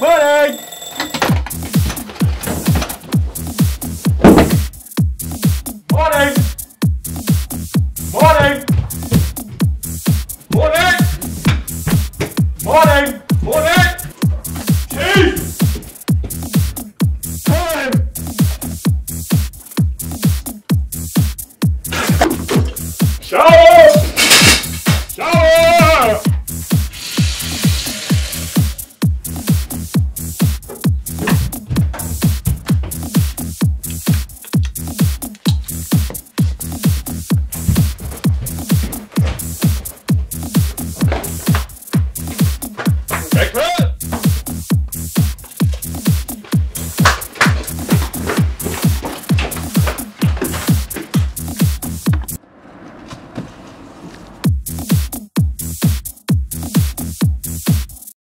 Morning! Morning! Morning! Morning! Morning! Morning! Chief! Time! Shower!